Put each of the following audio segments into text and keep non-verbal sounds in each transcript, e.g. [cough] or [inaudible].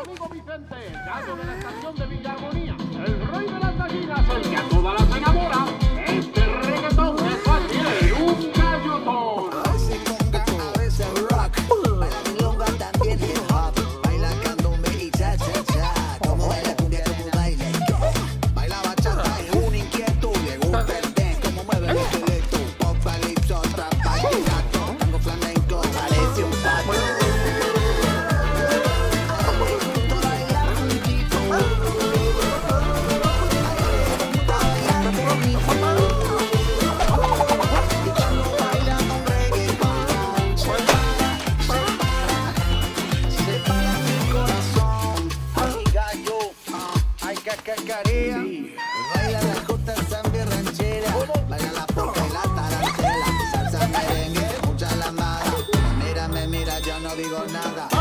amigo Vicente, dado de la estación de Villarmonía. El cacarea, sí. baila la jota samba ranchera, baila la poca y la tarantela, salsa merengue, mucha lambada, mírame, mira, yo no digo nada.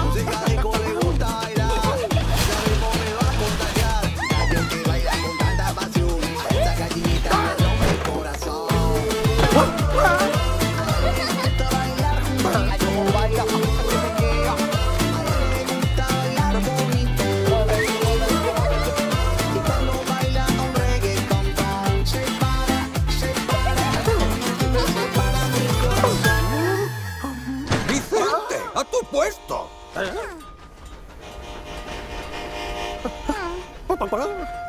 hago esto? [laughs]